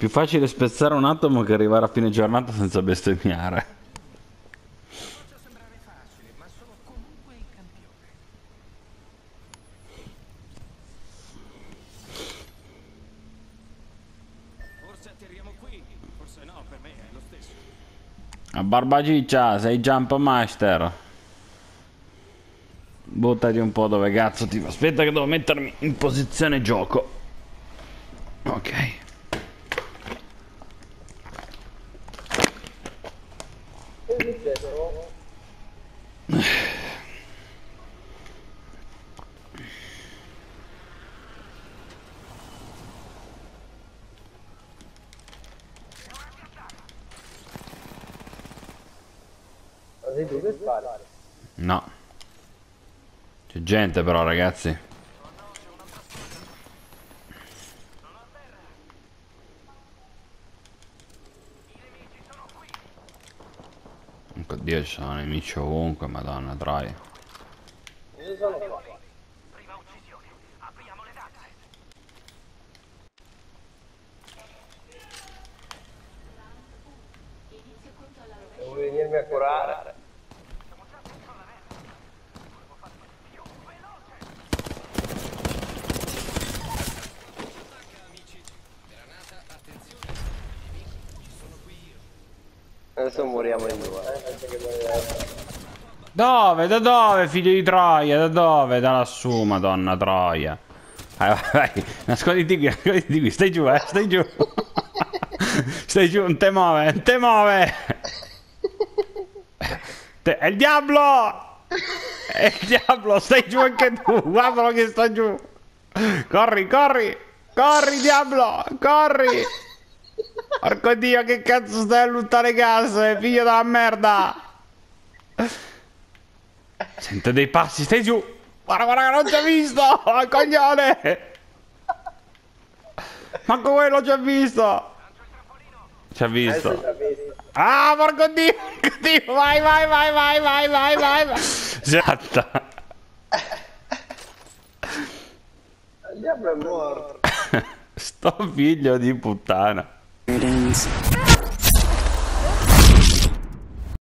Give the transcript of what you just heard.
Più facile spezzare un atomo che arrivare a fine giornata senza bestemmiare. A Barbagiccia, sei jump master. Buttati un po' dove cazzo ti... Aspetta che devo mettermi in posizione gioco. Ok. Ma sei tu che spari? No. C'è gente però ragazzi. Oddio ci sono nemici ovunque, madonna, dai. Adesso moriamo in due, eh? Dove? Da dove, figlio di Troia? Da dove? Da lassù, madonna Troia. Vai, vai, vai. Nasconditi qui, nasconditi qui. Stai giù, eh, stai giù. stai giù, non te muove, non te muove. Te- è il diavolo! È il diavolo, stai giù anche tu. Guardalo che sta giù. Corri, corri. Corri, diavolo, corri. Porco dio, che cazzo stai a lottare gas, figlio della merda. Sento dei passi, stai giù! Guarda, guarda che non ti ha visto! Coglione! Manco quello ci ha visto! Ci ha visto. Adesso ci ha visto. Ah, porco dio! Porco dio! Vai, vai, vai, vai, vai, vai, vai! Il diavolo è morto. Sto figlio di puttana. Productions.